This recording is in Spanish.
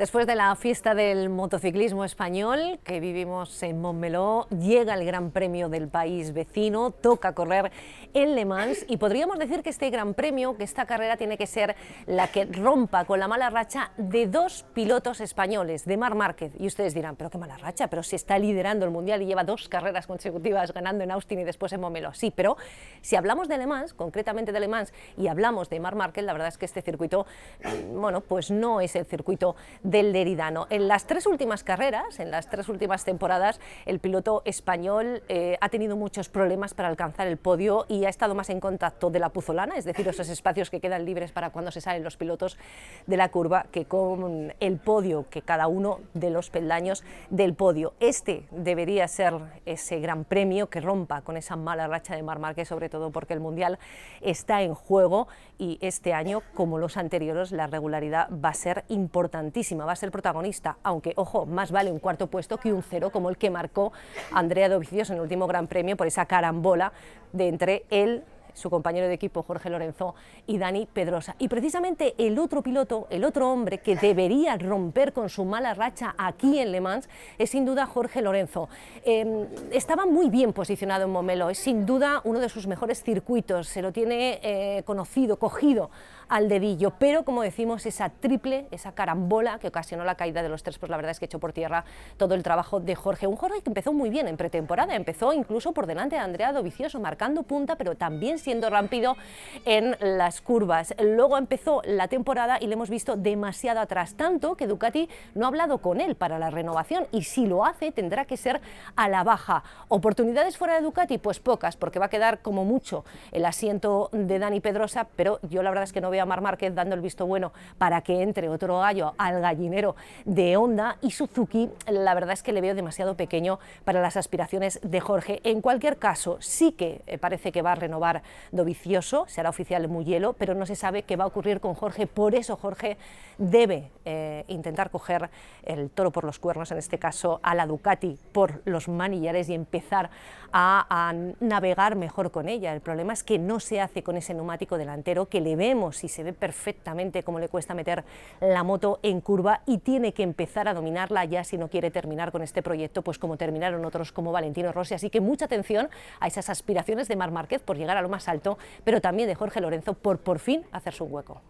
Después de la fiesta del motociclismo español que vivimos en Montmeló, llega el Gran Premio del país vecino, toca correr en Le Mans y podríamos decir que este Gran Premio, que esta carrera tiene que ser la que rompa con la mala racha de dos pilotos españoles, de Mar Márquez. Y ustedes dirán, pero qué mala racha, pero si está liderando el Mundial y lleva dos carreras consecutivas ganando en Austin y después en Montmeló. Sí, pero si hablamos de Le Mans, concretamente de Le Mans, y hablamos de Mar Márquez, la verdad es que este circuito, bueno, pues no es el circuito del Deridano. En las tres últimas carreras, en las tres últimas temporadas, el piloto español eh, ha tenido muchos problemas para alcanzar el podio y ha estado más en contacto de la puzolana, es decir, esos espacios que quedan libres para cuando se salen los pilotos de la curva, que con el podio, que cada uno de los peldaños del podio. Este debería ser ese gran premio que rompa con esa mala racha de Mar Márquez, sobre todo porque el Mundial está en juego y este año, como los anteriores, la regularidad va a ser importantísima va a ser protagonista, aunque, ojo, más vale un cuarto puesto que un cero como el que marcó Andrea Dovizioso en el último Gran Premio por esa carambola de entre él su compañero de equipo Jorge Lorenzo y Dani Pedrosa. Y precisamente el otro piloto, el otro hombre que debería romper con su mala racha aquí en Le Mans es sin duda Jorge Lorenzo. Em, estaba muy bien posicionado en Momelo, es sin duda uno de sus mejores circuitos, se lo tiene eh, conocido, cogido al dedillo, pero como decimos, esa triple, esa carambola que ocasionó la caída de los tres, pues la verdad es que echó por tierra todo el trabajo de Jorge. Un Jorge que empezó muy bien en pretemporada, empezó incluso por delante de Andrea Dovicioso, marcando punta, pero también siendo rápido en las curvas. Luego empezó la temporada y le hemos visto demasiado atrás, tanto que Ducati no ha hablado con él para la renovación y si lo hace tendrá que ser a la baja. ¿Oportunidades fuera de Ducati? Pues pocas, porque va a quedar como mucho el asiento de Dani Pedrosa, pero yo la verdad es que no veo a Mar Márquez dando el visto bueno para que entre otro gallo al gallinero de Honda y Suzuki, la verdad es que le veo demasiado pequeño para las aspiraciones de Jorge. En cualquier caso, sí que eh, parece que va a renovar Dovicioso, será oficial muy hielo, pero no se sabe qué va a ocurrir con Jorge. Por eso Jorge debe eh, intentar coger el toro por los cuernos, en este caso a la Ducati por los manillares y empezar a, navegar mejor con ella. El problema es que no se hace con ese neumático delantero, que le vemos y se ve perfectamente cómo le cuesta meter la moto en curva y tiene que empezar a dominarla ya si no quiere terminar con este proyecto, pues como terminaron otros como Valentino Rossi. Así que mucha atención a esas aspiraciones de Mar Márquez por llegar a lo más pero también de Jorge Lorenzo por por fin hacerse un hueco.